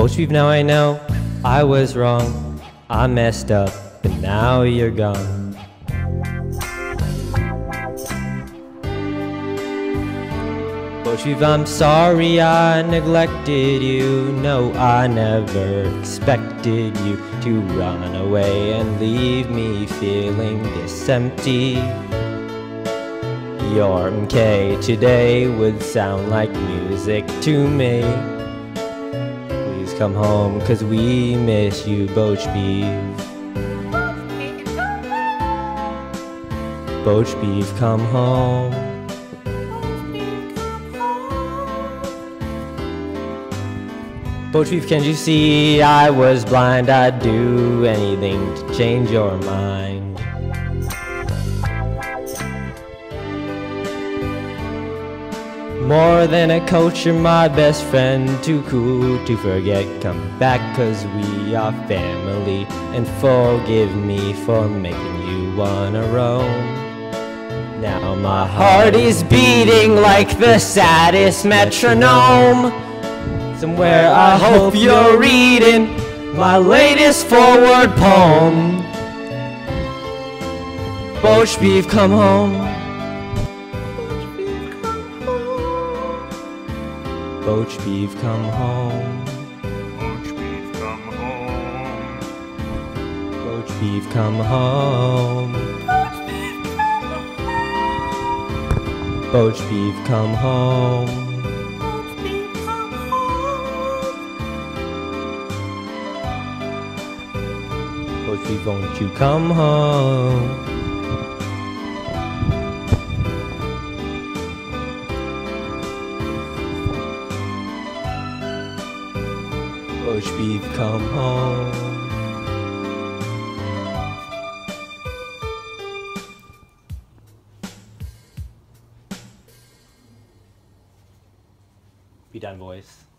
Boach Beve, now I know I was wrong. I messed up, but now you're gone. Boach I'm sorry I neglected you. No, I never expected you to run away and leave me feeling this empty. Your MK today would sound like music to me. Come home, cause we miss you, Boach Beve. Beve, come home. Boach Beve, can't you see I was blind? I'd do anything to change your mind. More than a coach, you're my best friend. Too cool to forget. Come back, cause we are family. And forgive me for making you wanna roam. Now my heart is beating like the saddest metronome. Somewhere I hope you're reading my latest forward poem. Boach Beve, come home. Boach Beve, come home. Boach Beve, come home. Boach Beve, come home. Boach Beve, come home. Boach Beve, won't you come home? Beve, come home. Be done, boys.